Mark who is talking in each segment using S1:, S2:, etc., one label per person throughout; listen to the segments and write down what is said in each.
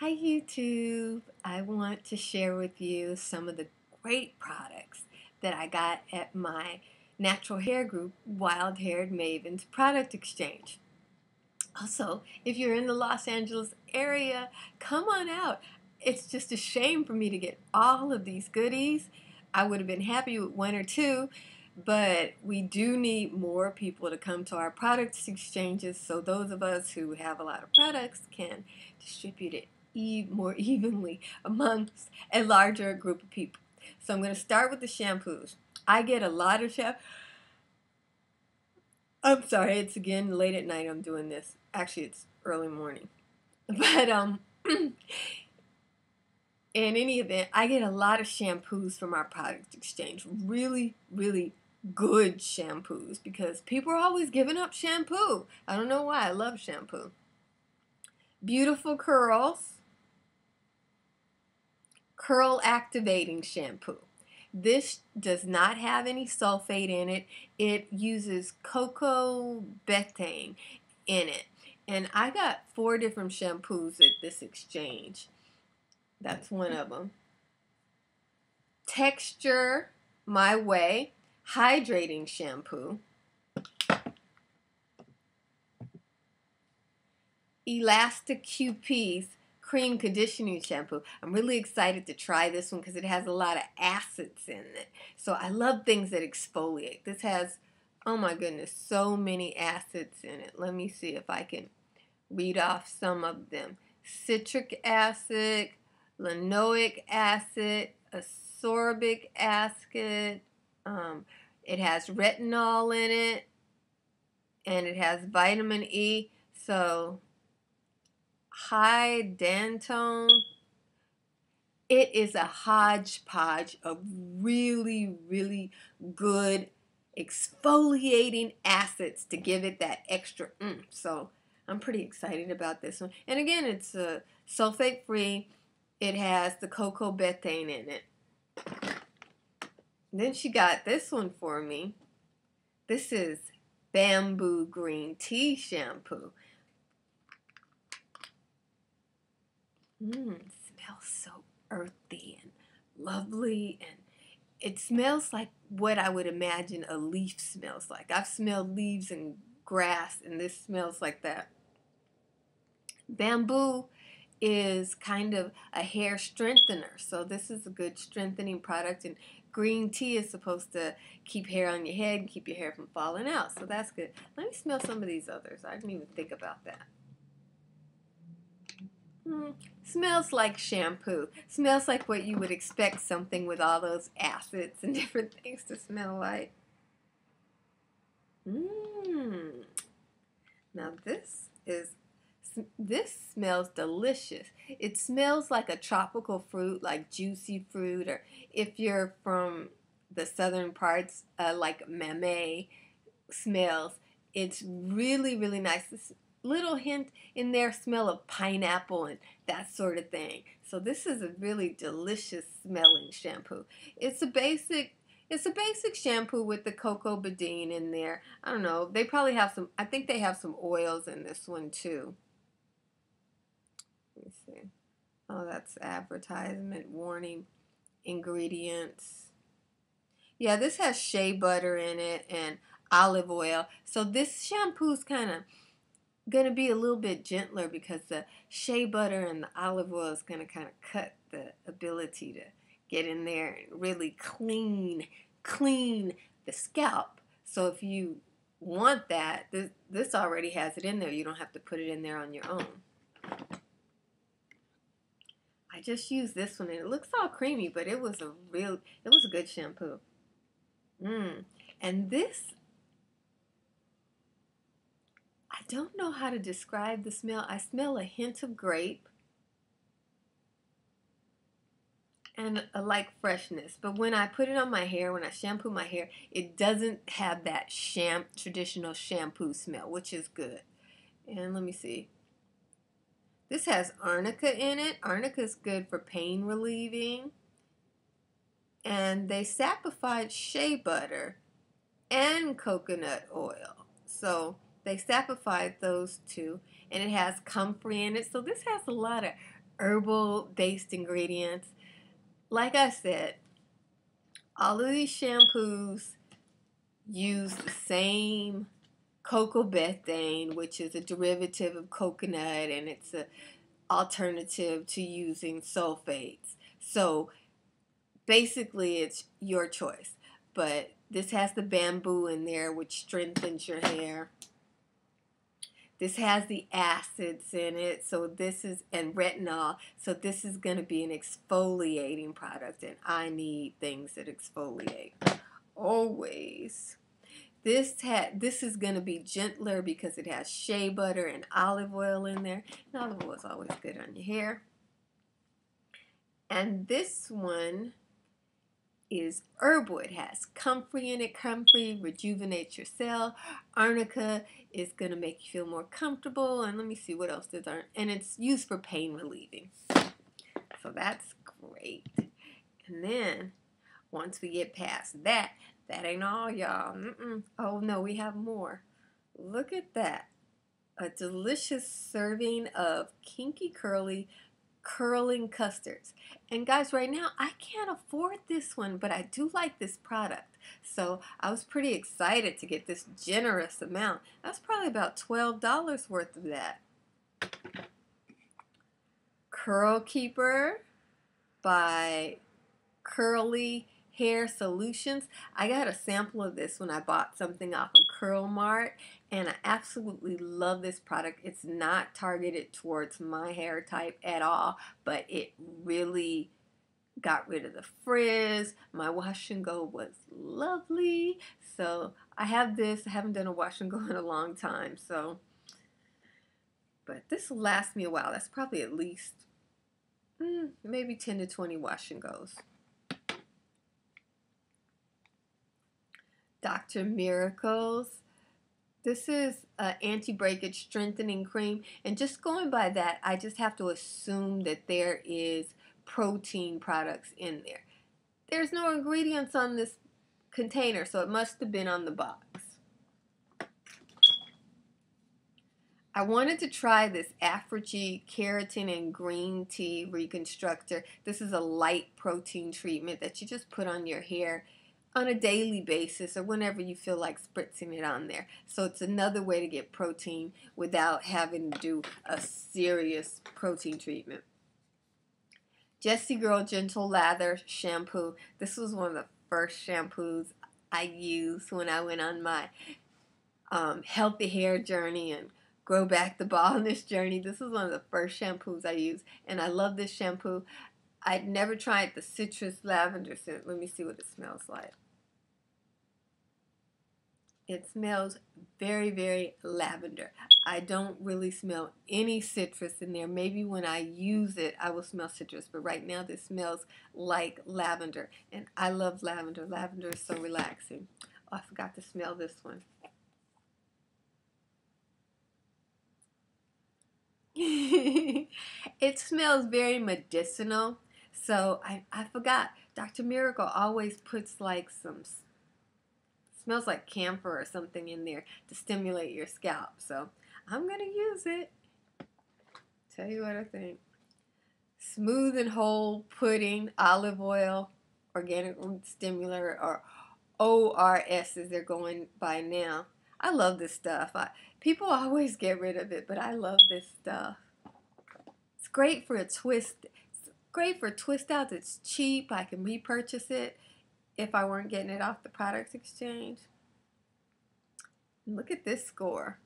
S1: Hi YouTube. I want to share with you some of the great products that I got at my natural hair group, Wild Haired Mavens Product Exchange. Also, if you're in the Los Angeles area, come on out. It's just a shame for me to get all of these goodies. I would have been happy with one or two, but we do need more people to come to our products exchanges so those of us who have a lot of products can distribute it e more evenly amongst a larger group of people. So I'm going to start with the shampoos. I get a lot of shampoo. I'm sorry, it's again late at night I'm doing this. Actually, it's early morning. But um in any event, I get a lot of shampoos from our product exchange. Really, really good shampoos because people are always giving up shampoo. I don't know why. I love shampoo. Beautiful curls curl activating shampoo. This does not have any sulfate in it. It uses coco betaine in it. And I got four different shampoos at this exchange. That's one of them. Texture My Way Hydrating Shampoo. Elasta QP's cream conditioning shampoo. I'm really excited to try this one because it has a lot of acids in it. So I love things that exfoliate. This has, oh my goodness, so many acids in it. Let me see if I can read off some of them. Citric acid, linoleic acid, ascorbic acid, um, it has retinol in it, and it has vitamin E. So Hydantoin. It is a hodgepodge of really, really good exfoliating acids to give it that extra mm. So I'm pretty excited about this one. And again, it's uh, sulfate free. It has the coco betaine in it. then she got this one for me. This is bamboo green tea shampoo. Mmm, smells so earthy and lovely and it smells like what I would imagine a leaf smells like. I've smelled leaves and grass and this smells like that. Bamboo is kind of a hair strengthener. So this is a good strengthening product and green tea is supposed to keep hair on your head and keep your hair from falling out. So that's good. Let me smell some of these others. I didn't even think about that. Mm, smells like shampoo. Smells like what you would expect something with all those acids and different things to smell like. Mmm. Now this is this smells delicious. It smells like a tropical fruit, like juicy fruit, or if you're from the southern parts, uh, like mamey smells. It's really, really nice. This little hint in there smell of pineapple and that sort of thing. So this is a really delicious smelling shampoo. It's a basic it's a basic shampoo with the coco betaine in there. I don't know. They probably have some I think they have some oils in this one too. Let me see. Oh, that's advertisement warning ingredients. Yeah, this has shea butter in it and olive oil. So this shampoo's kind of going to be a little bit gentler because the shea butter and the olive oil is going to kind of cut the ability to get in there and really clean, clean the scalp. So if you want that, this, this already has it in there. You don't have to put it in there on your own. I just used this one and it looks all creamy, but it was a real, it was a good shampoo. Mmm. And this I don't know how to describe the smell. I smell a hint of grape and a like freshness. But when I put it on my hair, when I shampoo my hair, it doesn't have that sham traditional shampoo smell, which is good. And let me see. This has arnica in it. Arnica is good for pain relieving. And they sapified shea butter and coconut oil. So they sapified those two, and it has comfrey in it. So this has a lot of herbal based ingredients. Like I said, all of these shampoos use the same coco betaine, which is a derivative of coconut, and it's an alternative to using sulfates. So basically, it's your choice. But this has the bamboo in there, which strengthens your hair. This has the acids in it, so this is, and retinol, so this is going to be an exfoliating product, and I need things that exfoliate. Always. This had this is going to be gentler because it has shea butter and olive oil in there. And olive oil is always good on your hair. And this one is herbal. It has comfrey in it. Comfrey rejuvenates your cell. Arnica is going to make you feel more comfortable. And let me see what else there's. And it's used for pain relieving. So that's great. And then once we get past that, that ain't all, y'all. Oh, no, we have more. Look at that. A delicious serving of kinky curly curling custards. And guys, right now, I can't afford this one, but I do like this product. So I was pretty excited to get this generous amount. That's probably about $12 worth of that. Curl Keeper by Curly Hair Solutions. I got a sample of this when I bought something off of Curl Mart, and I absolutely love this product. It's not targeted towards my hair type at all, but it really got rid of the frizz. My wash and go was lovely. So I have this. I haven't done a wash and go in a long time. So, but this will last me a while. That's probably at least mm, maybe 10 to 20 wash and goes. Dr. Miracles. This is an anti-breakage strengthening cream. And just going by that, I just have to assume that there is protein products in there. There's no ingredients on this container, so it must have been on the box. I wanted to try this ApHogee Keratin and Green Tea Reconstructor. This is a light protein treatment that you just put on your hair on a daily basis or whenever you feel like spritzing it on there. So it's another way to get protein without having to do a serious protein treatment. Jessicurl Gentle Lather Shampoo. This was one of the first shampoos I used when I went on my um, healthy hair journey and grow back the baldness journey. This was one of the first shampoos I used, and I love this shampoo. I'd never tried the citrus lavender scent. Let me see what it smells like. It smells very, very lavender. I don't really smell any citrus in there. Maybe when I use it, I will smell citrus, but right now this smells like lavender. And I love lavender. Lavender is so relaxing. Oh, I forgot to smell this one. it smells very medicinal. So I, I forgot. Dr. Miracle always puts like some smells like camphor or something in there to stimulate your scalp. So I'm going to use it. Tell you what I think. Smooth and Hold pudding, olive oil, organic root or ORS as they're going by now. I love this stuff. I, people always get rid of it, but I love this stuff. It's great for a twist. It's great for twist outs. It's cheap. I can repurchase it if I weren't getting it off the products exchange. Look at this score.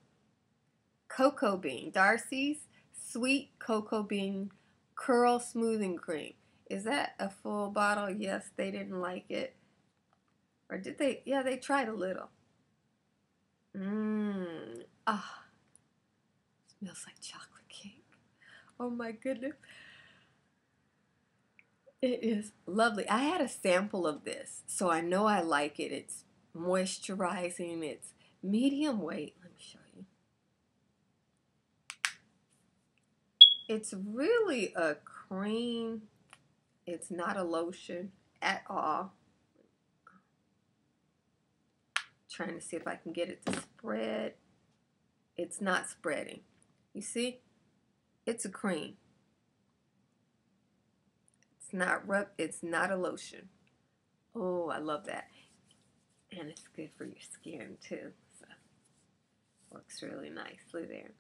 S1: Cocoa Bean, Darcy's Sweet Cocoa Bean Curl Smoothing Cream. Is that a full bottle? Yes, they didn't like it. Or did they? Yeah, they tried a little. Mmm. Ah. Smells like chocolate cake. Oh my goodness. It is lovely. I had a sample of this, so I know I like it. It's moisturizing, it's medium weight. Let me show you. It's really a cream. It's not a lotion at all. Trying to see if I can get it to spread. It's not spreading. You see? It's a cream. It's not rub. It's not a lotion. Oh, I love that. And it's good for your skin too. So works really nicely there.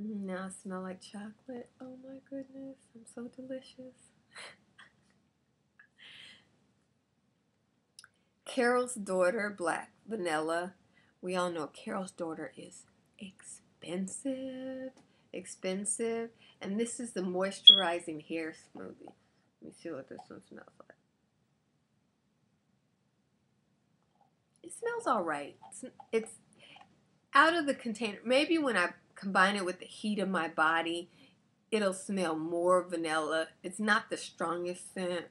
S1: Mm, now I smell like chocolate. Oh my goodness, I'm so delicious. Carol's Daughter Black Vanilla. We all know Carol's Daughter is expensive. Expensive. And this is the moisturizing hair smoothie. Let me see what this one smells like. It smells all right. It's, it's out of the container. Maybe when I combine it with the heat of my body, it'll smell more vanilla. It's not the strongest scent,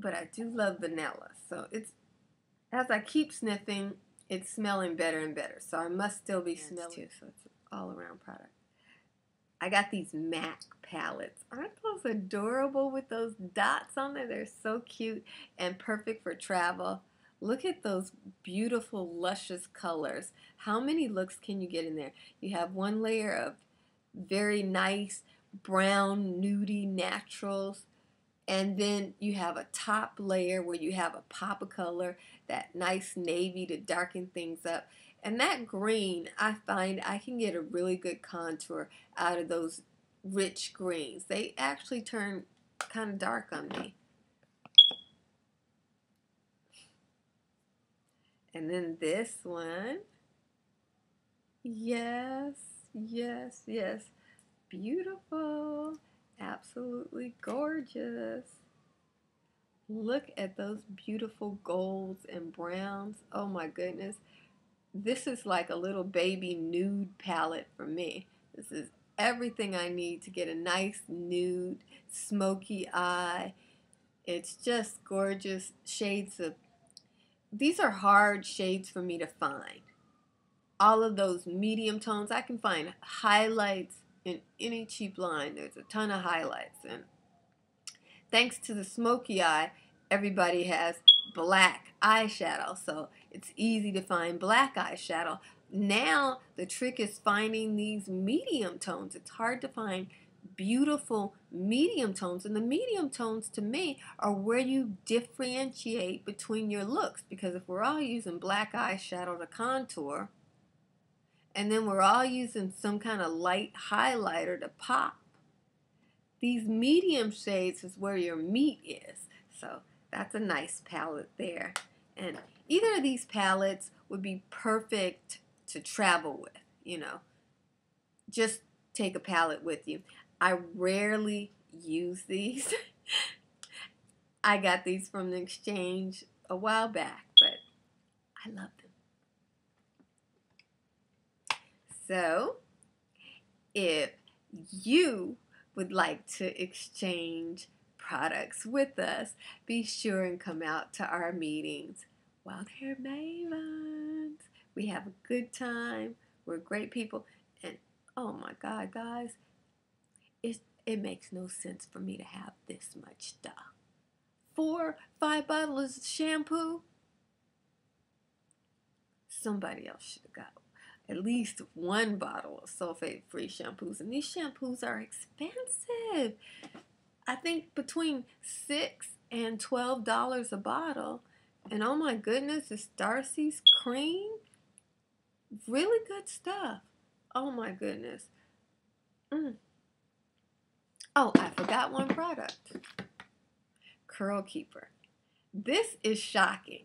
S1: but I do love vanilla. So it's as I keep sniffing, it's smelling better and better. So I must still be smelling too. So it's an all around product. I got these MAC palettes. Aren't those adorable with those dots on there? They're so cute and perfect for travel. Look at those beautiful, luscious colors. How many looks can you get in there? You have one layer of very nice brown, nudie naturals. And then you have a top layer where you have a pop of color, that nice navy to darken things up. And that green, I find I can get a really good contour out of those rich greens. They actually turn kind of dark on me. And then this one. Yes, yes, yes. Beautiful. Absolutely gorgeous. Look at those beautiful golds and browns. Oh my goodness. This is like a little baby nude palette for me. This is everything I need to get a nice nude, smoky eye. It's just gorgeous shades of these are hard shades for me to find. All of those medium tones, I can find highlights in any cheap line. There's a ton of highlights. And thanks to the smoky eye, everybody has black eyeshadow. So it's easy to find black eyeshadow. Now the trick is finding these medium tones. It's hard to find beautiful medium tones. And the medium tones to me are where you differentiate between your looks. Because if we're all using black eyeshadow to contour, and then we're all using some kind of light highlighter to pop, these medium shades is where your meat is. So that's a nice palette there. And either of these palettes would be perfect to travel with, you know. Just take a palette with you. I rarely use these. I got these from the exchange a while back, but I love them. So, if you would like to exchange products with us, be sure and come out to our meetings. Wild Hair Mavens. We have a good time. We're great people. And oh my God, guys, it, it makes no sense for me to have this much stuff. Four, five bottles of shampoo. Somebody else should have got at least one bottle of sulfate free shampoos. And these shampoos are expensive. I think between six and twelve dollars a bottle. And oh my goodness, it's Darcy's cream. Really good stuff. Oh my goodness. Mm. Oh, I forgot one product. Curl Keeper. This is shocking.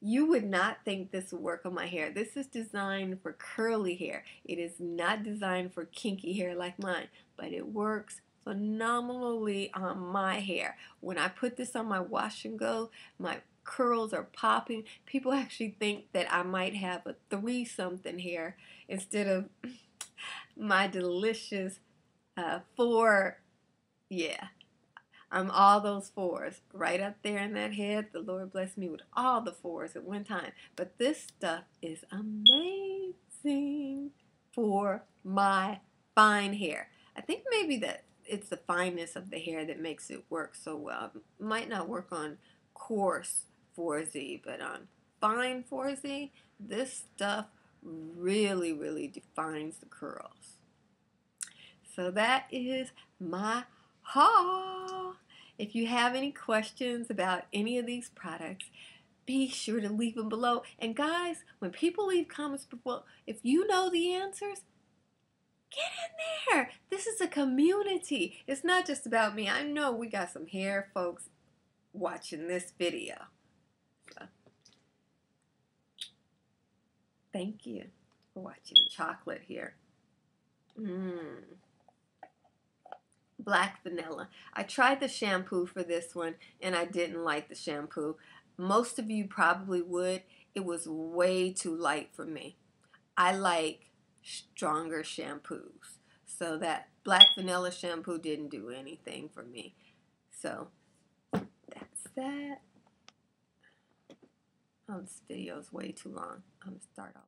S1: You would not think this would work on my hair. This is designed for curly hair. It is not designed for kinky hair like mine, but it works phenomenally on my hair. When I put this on my wash and go, my curls are popping. People actually think that I might have a three something hair instead of my delicious uh, four yeah. I'm all those fours right up there in that head. The Lord blessed me with all the fours at one time. But this stuff is amazing for my fine hair. I think maybe that it's the fineness of the hair that makes it work so well. It might not work on coarse 4C, but on fine 4C, this stuff really, really defines the curls. So that is my haul. If you have any questions about any of these products, be sure to leave them below. And guys, when people leave comments below, if you know the answers, get in there. This is a community. It's not just about me. I know we got some hair folks watching this video. So, thank you for watching the chocolate here. Mmm. Black vanilla. I tried the shampoo for this one and I didn't like the shampoo. Most of you probably would. It was way too light for me. I like stronger shampoos. So that black vanilla shampoo didn't do anything for me. So that's that. Oh, this video is way too long. I'm to start off.